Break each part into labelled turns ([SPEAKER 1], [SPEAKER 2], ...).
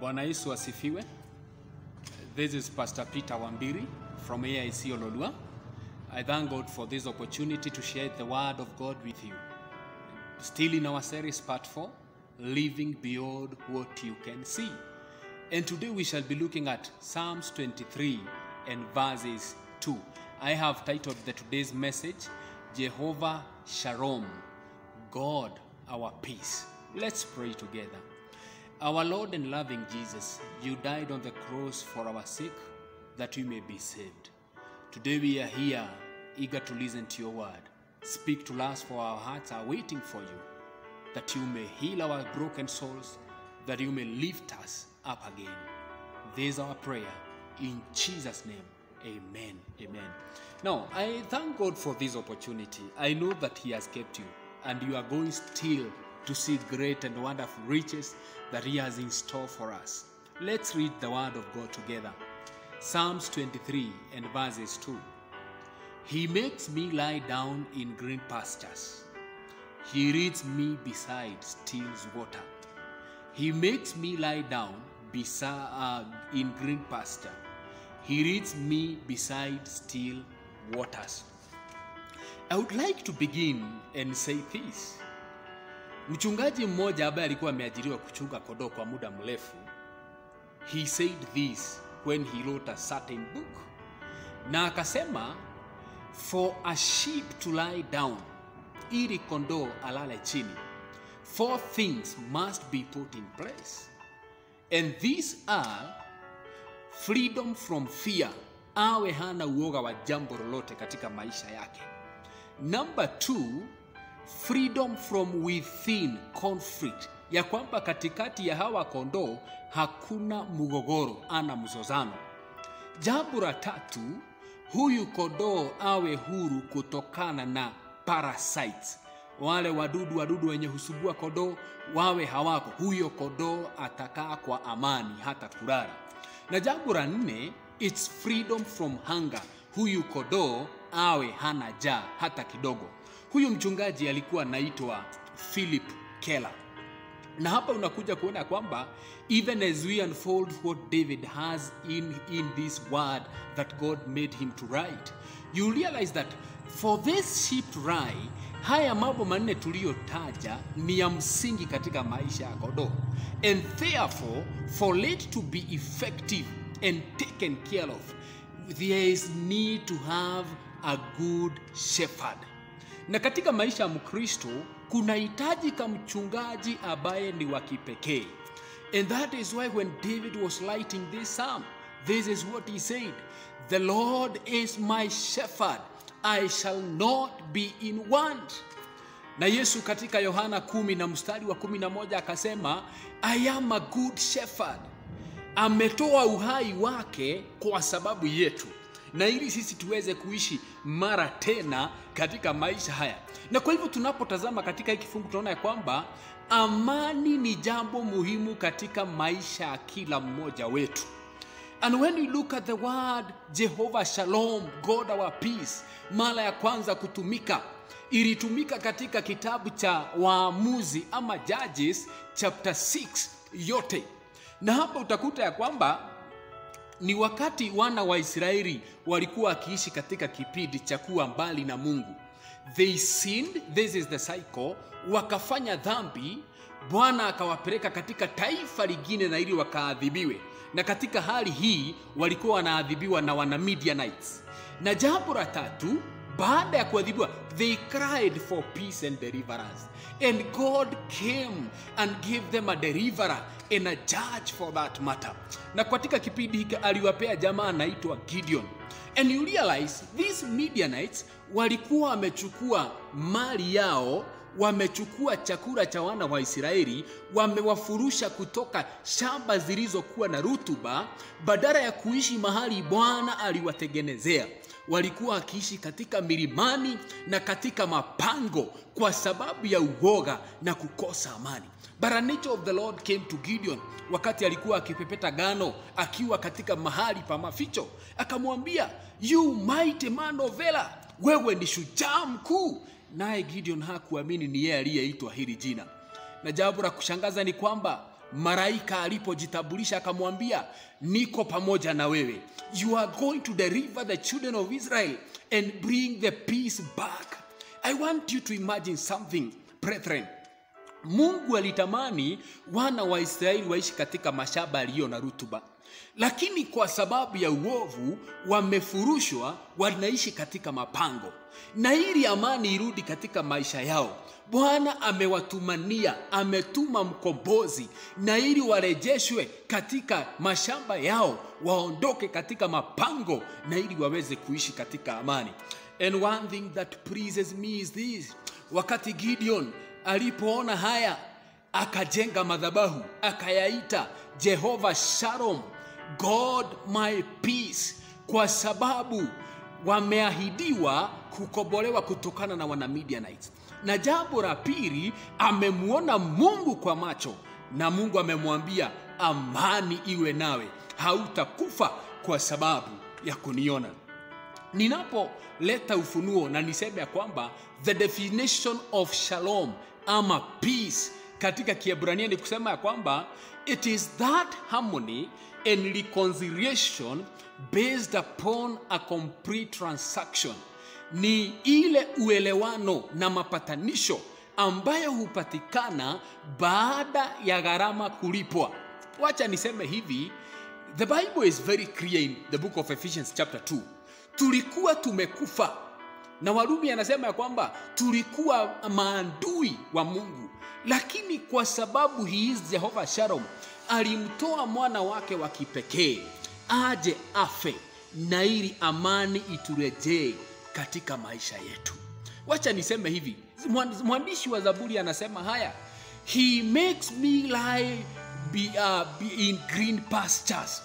[SPEAKER 1] Bwana Yesu asifiwe. This is Pastor Peter Wambiri from AIC Ololua. I thank God for this opportunity to share the word of God with you. Still in our series part 4, Living Beyond What You Can See. And today we shall be looking at Psalms 23 and verses 2. I have titled the today's message Jehovah Shalom, God our peace. Let's pray together. Our Lord and loving Jesus, you died on the cross for our sake that we may be saved. Today we are here eager to listen to your word. Speak to us, for our hearts are waiting for you, that you may heal our broken souls, that you may lift us up again. This is our prayer. In Jesus' name, amen. Amen. Now, I thank God for this opportunity. I know that He has kept you, and you are going still to see the great and wonderful riches that He has in store for us. Let's read the Word of God together. Psalms 23 and verses 2. He makes me lie down in green pastures. He leads me beside still water. He makes me lie down beside, uh, in green pasture. He leads me beside still waters. I would like to begin and say this. Mchungaji mmoja ambaye alikuwa ameajiriwa kuchunga kondoo kwa muda mrefu, he said this when he wrote a certain book, na akasema for a sheep to lie down, ili kondoo alale chini, four things must be put in place, and these are freedom from fear, awe hana uoga wa jambo lolote katika maisha yake. Number two, freedom from within conflict, ya kwamba katikati ya hawa kondoo hakuna mgogoro ana mzozano. Jambo la tatu, huyu kondoo awe huru kutokana na parasites, wale wadudu wadudu wenye husubua kondoo wawe hawako, huyo kondoo atakaa kwa amani hata kulala. Na jambo la nne, it's freedom from hunger, huyu kondoo awe hana jaa hata kidogo. Huyu mchungaji alikuwa anaitwa Philip Keller. Na hapa unakuja kuona kwamba even as we unfold what david has in, in this word that god made him to write you realize that for this sheep to lie haya mambo manne tuliyotaja ni ya msingi katika maisha ya kondoo and therefore for it to be effective and taken care of there is need to have a good shepherd na katika maisha ya mkristo kunahitaji mchungaji ambaye ni wa kipekee. And that is why when david was writing this psalm this is what he said the lord is my shepherd i shall not be in want. Na yesu katika yohana kumi na mstari wa kumi na moja akasema i am a good shepherd. Ametoa uhai wake kwa sababu yetu na ili sisi tuweze kuishi mara tena katika maisha haya. Na kwa hivyo tunapotazama katika hiki kifungu tunaona ya kwamba amani ni jambo muhimu katika maisha ya kila mmoja wetu. And when you look at the word jehovah shalom god our peace mara ya kwanza kutumika ilitumika katika kitabu cha waamuzi ama judges chapter 6 yote. Na hapa utakuta ya kwamba ni wakati wana wa Israeli walikuwa wakiishi katika kipindi cha kuwa mbali na Mungu. They sinned, this is the cycle, wakafanya dhambi, Bwana akawapeleka katika taifa lingine na ili wakaadhibiwe. Na katika hali hii walikuwa wanaadhibiwa na wana Midianites. Na jambo la tatu, baada ya kuadhibiwa they cried for peace and deliverance. And god came and gave them a deliverer and a judge for that matter. Na katika kipindi hiki aliwapea jamaa anaitwa gideon. And you realize these midianites walikuwa wamechukua mali yao wamechukua chakula cha wana wa Israeli, wamewafurusha kutoka shamba zilizokuwa na rutuba, badala ya kuishi mahali Bwana aliwatengenezea walikuwa wakiishi katika milimani na katika mapango kwa sababu ya uoga na kukosa amani. But of the Lord came to Gideon wakati alikuwa akipepeta gano akiwa katika mahali pa maficho, akamwambia you mighty man of valor, wewe ni shujaa mkuu. Naye Gideon hakuamini ni yeye aliyeitwa hili jina, na jambo la kushangaza ni kwamba malaika alipojitambulisha akamwambia, niko pamoja na wewe, you are going to deliver the children of Israel and bring the peace back. I want you to imagine something, brethren. Mungu alitamani wana wa Israeli waishi katika mashamba yaliyo na rutuba, lakini kwa sababu ya uovu wamefurushwa, wanaishi katika mapango. Na ili amani irudi katika maisha yao, Bwana amewatumania, ametuma mkombozi, na ili warejeshwe katika mashamba yao, waondoke katika mapango, na ili waweze kuishi katika amani. And one thing that pleases me is this, wakati Gideon alipoona haya akajenga madhabahu akayaita Jehova Shalom, God my peace, kwa sababu wameahidiwa kukobolewa kutokana na wana Midianites. Na jambo la pili, amemwona Mungu kwa macho na Mungu amemwambia amani iwe nawe, hautakufa kwa sababu ya kuniona ninapoleta ufunuo na niseme ya kwamba the definition of shalom ama peace katika kiebrania ni kusema ya kwamba it is that harmony and reconciliation based upon a complete transaction. Ni ile uelewano na mapatanisho ambayo hupatikana baada ya gharama kulipwa. Wacha niseme hivi the bible is very clear in the book of ephesians chapter 2 tulikuwa tumekufa. Na warumi anasema ya kwamba tulikuwa maandui wa mungu lakini kwa sababu hizi jehova shalom alimtoa mwana wake wa kipekee aje afe na ili amani iturejee katika maisha yetu. Wacha niseme hivi mwandishi wa zaburi anasema haya he makes me lie be, uh, be in green pastures.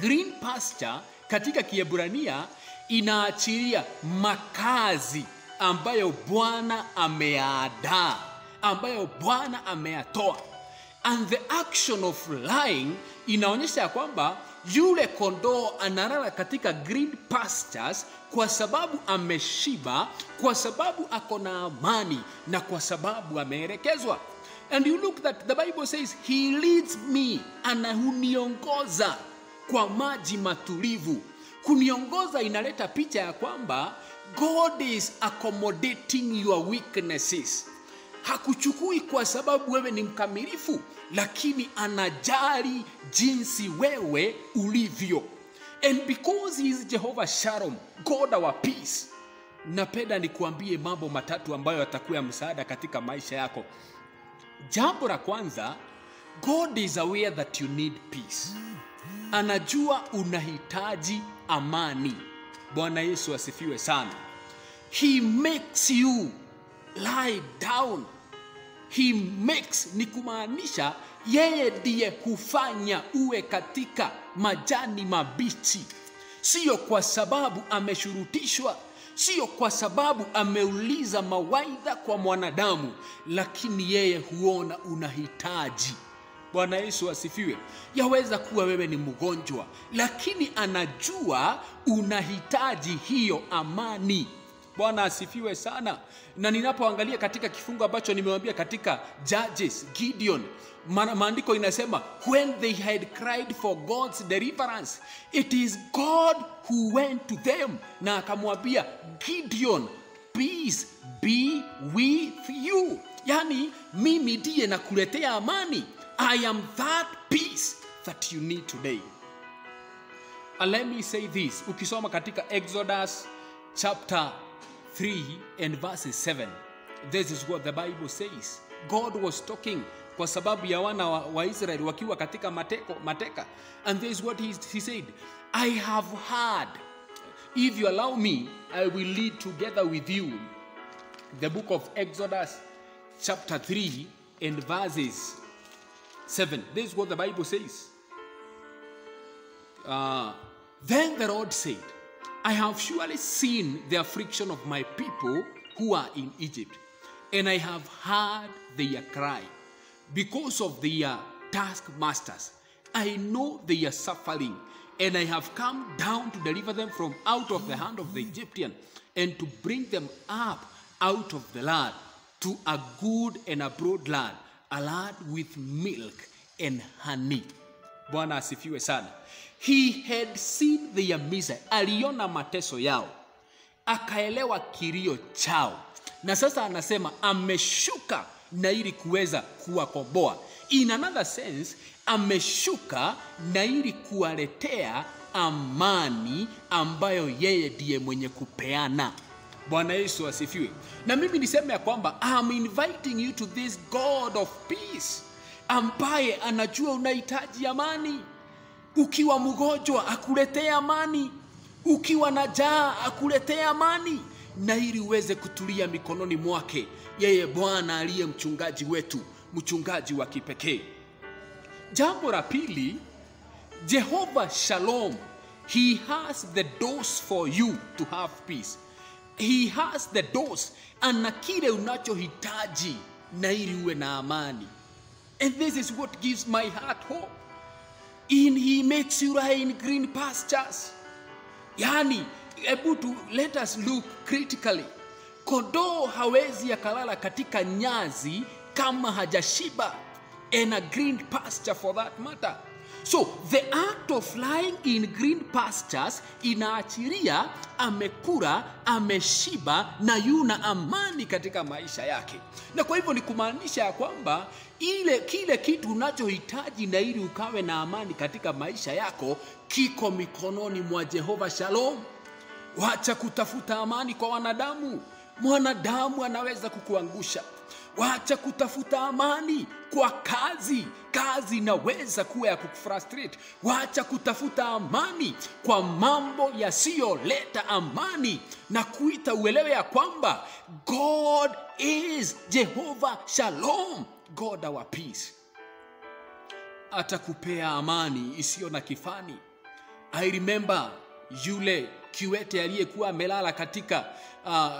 [SPEAKER 1] Green pasture katika kiebrania inaachiria makazi ambayo bwana ameyaandaa ambayo bwana ameyatoa and the action of lying inaonyesha ya kwamba yule kondoo analala katika green pastures kwa sababu ameshiba kwa sababu ako na amani na kwa sababu ameelekezwa. And you look that the bible says he leads me anahuniongoza kwa maji matulivu. Kuniongoza inaleta picha ya kwamba god is accommodating your weaknesses hakuchukui kwa sababu wewe ni mkamilifu lakini anajali jinsi wewe ulivyo. And because he is Jehovah shalom god our peace napenda nikuambie mambo matatu ambayo yatakuwa msaada katika maisha yako. Jambo la kwanza god is aware that you need peace. Anajua unahitaji amani. Bwana yesu asifiwe sana. He makes you lie down he makes ni kumaanisha yeye ndiye hufanya uwe katika majani mabichi. Siyo kwa sababu ameshurutishwa siyo kwa sababu ameuliza mawaidha kwa mwanadamu lakini yeye huona unahitaji. Bwana yesu asifiwe. Yaweza kuwa wewe ni mgonjwa lakini anajua unahitaji hiyo amani bwana asifiwe sana. Na ninapoangalia katika kifungu ambacho nimewambia katika judges gideon ma- maandiko inasema when they had cried for god's deliverance it is god who went to them na akamwambia gideon peace be with you yani mimi ndiye nakuletea amani. I am that peace that you need today. And let me say this ukisoma katika exodus chapter 3 and verses 7 this is what the bible says. God was talking kwa sababu ya wana wa, israeli wakiwa katika mateko, mateka. And this is what he, he said i have heard. If you allow me i will lead together with you. The book of exodus chapter 3 and verses 7 this is what the bible says. Uh, then the Lord said, I have surely seen the affliction of my people who are in Egypt, and I have heard their cry because of their taskmasters. I know they are suffering, and I have come down to deliver them from out of the hand of the Egyptian, and to bring them up out of the land to a good and a broad land, a land with milk and honey. Bwana asifiwe sana. He had seen their misery, aliona mateso yao, akaelewa kilio chao, na sasa anasema ameshuka na ili kuweza kuwakomboa. In another sense, ameshuka na ili kuwaletea amani ambayo yeye ndiye mwenye kupeana. Bwana Yesu asifiwe. Na mimi niseme ya kwamba I'm inviting you to this God of peace ambaye anajua unahitaji amani. Ukiwa mgonjwa akuletee amani, ukiwa na jaa akuletee amani, na ili uweze kutulia mikononi mwake yeye Bwana aliye mchungaji wetu, mchungaji wa kipekee. Jambo la pili, Jehovah Shalom, he has the doors for you to have peace. He has the doors, ana kile unachohitaji na ili uwe na amani. And this is what gives my heart hope. In he makes you lie in green pastures. Yani, hebu tu let us look critically. Kondoo hawezi akalala katika nyazi kama hajashiba and a green pasture for that matter. So the act of lying in green pastures inaachiria amekura ameshiba na yuna amani katika maisha yake. Na kwa hivyo ni kumaanisha ya kwamba ile kile kitu unachohitaji na ili ukawe na amani katika maisha yako kiko mikononi mwa Jehova Shalom. Wacha kutafuta amani kwa wanadamu. Mwanadamu anaweza kukuangusha. Wacha kutafuta amani kwa kazi. Kazi inaweza kuwa ya kukufrustrate. Wacha kutafuta amani kwa mambo yasiyoleta amani, na kuita uelewe ya kwamba God is jehova Shalom, God our peace. Atakupea amani isiyo na kifani. I remember yule kiwete aliyekuwa amelala katika uh,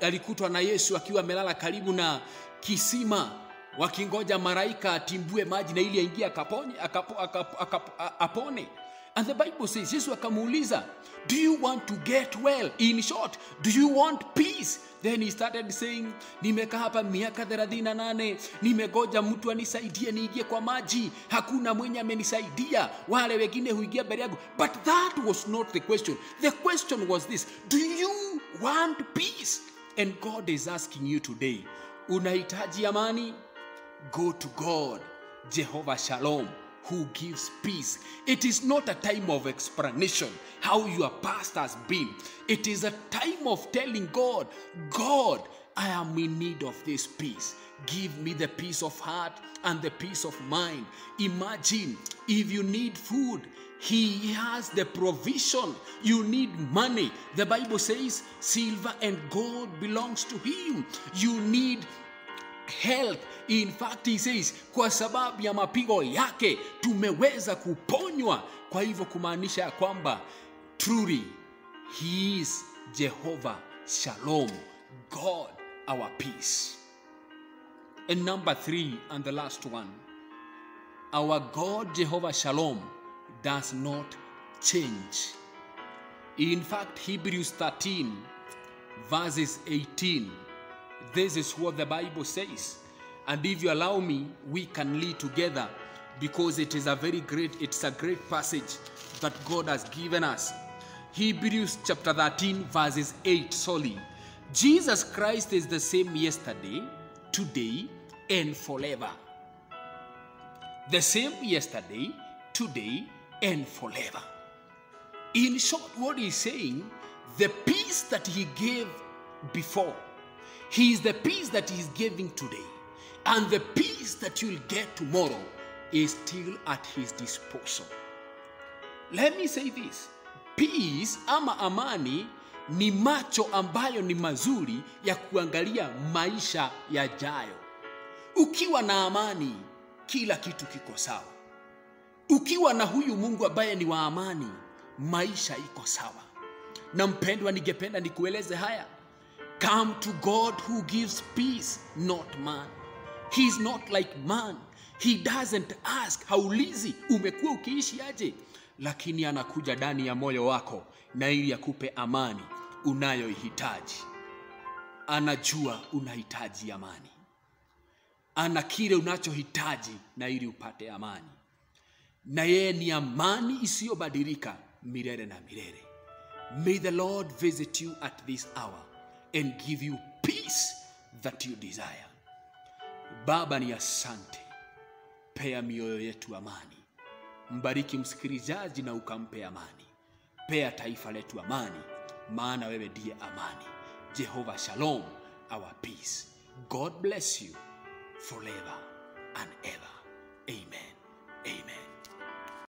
[SPEAKER 1] alikutwa na Yesu akiwa amelala karibu na kisima wakingoja maraika atimbue maji na ili aingie akapone akapo, akapo, akapo, apone. And the Bible says Yesu akamuuliza, do you want to get well? In short, do you want peace? Then he started saying, nimekaa hapa miaka 38 nimegoja mtu anisaidie niingie kwa maji, hakuna mwenye amenisaidia, wale wengine huingia mbele yangu. But that was not the question. The question was this, do you want peace? And God is asking you today, unahitaji amani? Go to God, Jehovah Shalom, who gives peace. It is not a time of explanation how your past has been. It is a time of telling God, God, I am in need of this peace. Give me the peace of heart and the peace of mind. Imagine if you need food, He has the provision. You need money. The Bible says silver and gold belongs to Him. You need health. In fact, he says, kwa sababu ya mapigo yake tumeweza kuponywa. Kwa hivyo kumaanisha ya kwamba truly he is Jehovah Shalom, God our peace. And number three, and the last one, our God Jehovah Shalom does not change. In fact, Hebrews 13, verses 18, this is what the Bible says. And if you allow me, we can lead together because it is a very great, it's a great passage that God has given us. Hebrews chapter 13, verses 8 solely. Jesus Christ is the same yesterday, today, and forever. The same yesterday, today, and forever. In short, what he's saying, the peace that he gave before, he is the peace that he is giving today. And the peace that you'll get tomorrow is still at his disposal. Let me say this. Peace ama amani ni macho ambayo ni mazuri ya kuangalia maisha yajayo. Ukiwa na amani, kila kitu kiko sawa. Ukiwa na huyu Mungu ambaye ni wa amani, maisha iko sawa. Na mpendwa, ningependa nikueleze haya. Come to God who gives peace, not man. He is not like man. He doesn't ask, haulizi umekuwa ukiishi aje, lakini anakuja ndani ya moyo wako na ili akupe amani unayoihitaji. Anajua unahitaji amani. ana kile unachohitaji na ili upate amani na yeye ni amani isiyobadilika milele na milele may the lord visit you at this hour and give you peace that you desire. Baba ni asante. Pea mioyo yetu amani. Mbariki msikilizaji na ukampe amani. Pea taifa letu amani maana wewe ndiye amani. Jehovah shalom our peace. God bless you forever and ever. Amen. Amen